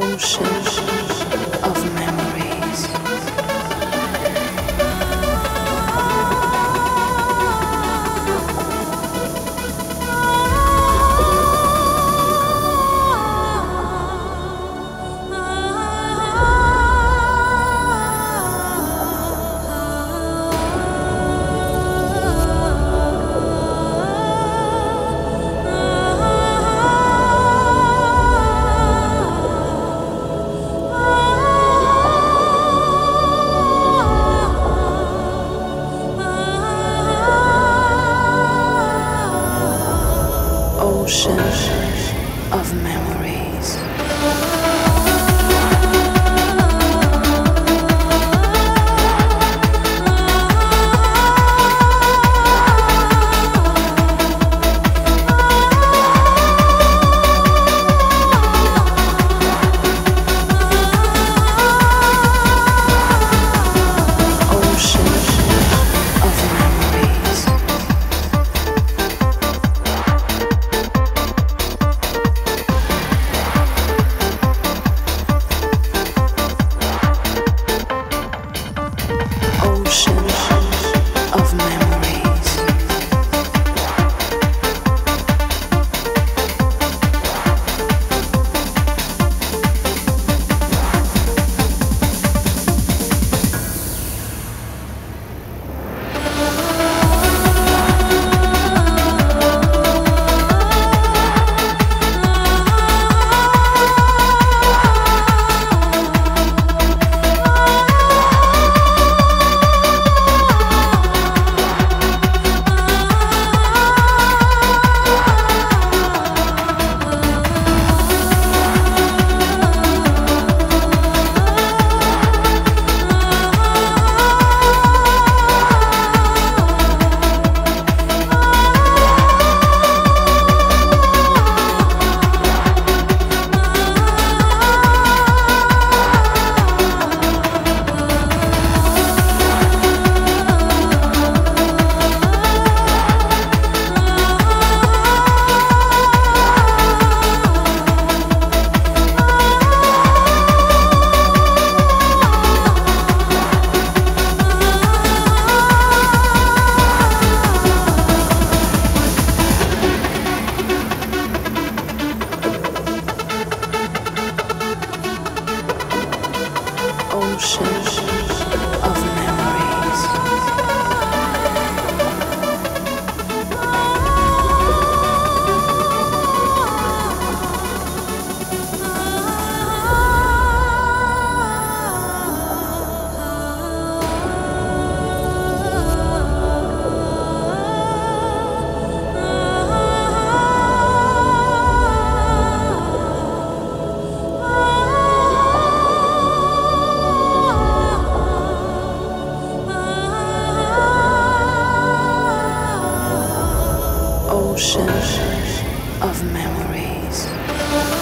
是是？Ocean paixões. ocean of memories.